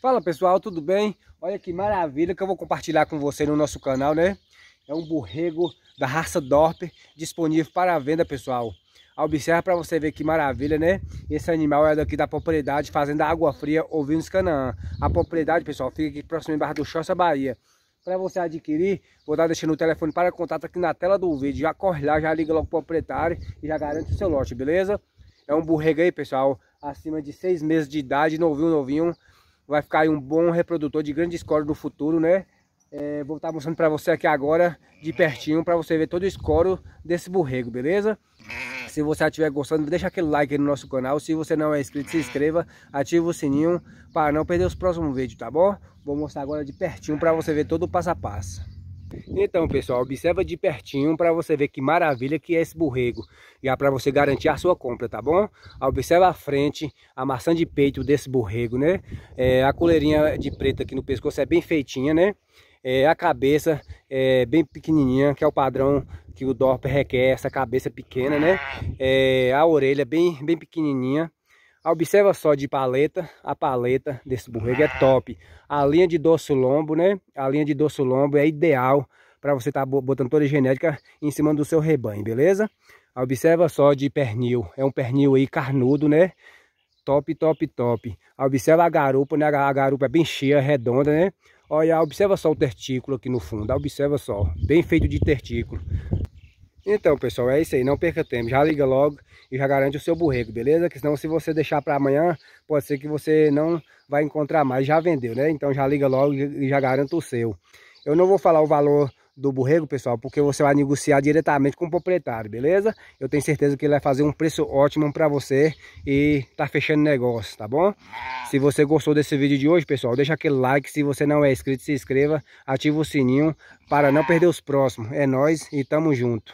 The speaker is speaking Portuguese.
Fala pessoal, tudo bem? Olha que maravilha que eu vou compartilhar com você no nosso canal, né? É um borrego da raça Dorper disponível para venda, pessoal. Observa para você ver que maravilha, né? Esse animal é daqui da propriedade Fazenda Água Fria, Ouvindo Canaã. A propriedade, pessoal, fica aqui próximo em Barra do Choça, Bahia. Para você adquirir, vou estar deixando o telefone para contato aqui na tela do vídeo. Já corre lá, já liga logo para o proprietário e já garante o seu lote, beleza? É um borrego aí, pessoal, acima de seis meses de idade, novinho, novinho vai ficar aí um bom reprodutor de grande escoro no futuro, né? É, vou estar mostrando para você aqui agora, de pertinho, para você ver todo o escoro desse borrego, beleza? Se você estiver gostando, deixa aquele like no nosso canal. Se você não é inscrito, se inscreva, ativa o sininho para não perder os próximos vídeos, tá bom? Vou mostrar agora de pertinho para você ver todo o passo a passo. Então, pessoal, observa de pertinho para você ver que maravilha que é esse borrego. Já para você garantir a sua compra, tá bom? Observa a frente, a maçã de peito desse borrego, né? É, a coleirinha de preto aqui no pescoço é bem feitinha, né? É, a cabeça é bem pequenininha, que é o padrão que o Dorper requer, essa cabeça pequena, né? É, a orelha bem, bem pequenininha. Observa só de paleta, a paleta desse borrego é top. A linha de dorso lombo, né? A linha de dorso lombo é ideal para você estar tá botando toda a genética em cima do seu rebanho, beleza? Observa só de pernil, é um pernil aí carnudo, né? Top, top, top. Observa a garupa, né? A garupa é bem cheia, redonda, né? Olha, observa só o testículo aqui no fundo, observa só, bem feito de testículo. Então, pessoal, é isso aí. Não perca tempo. Já liga logo e já garante o seu borrego, beleza? Que senão, se você deixar para amanhã, pode ser que você não vai encontrar mais. Já vendeu, né? Então, já liga logo e já garanta o seu. Eu não vou falar o valor do borrego, pessoal, porque você vai negociar diretamente com o proprietário, beleza? Eu tenho certeza que ele vai fazer um preço ótimo para você e tá fechando negócio, tá bom? Se você gostou desse vídeo de hoje, pessoal, deixa aquele like. Se você não é inscrito, se inscreva, ativa o sininho para não perder os próximos. É nós e tamo junto.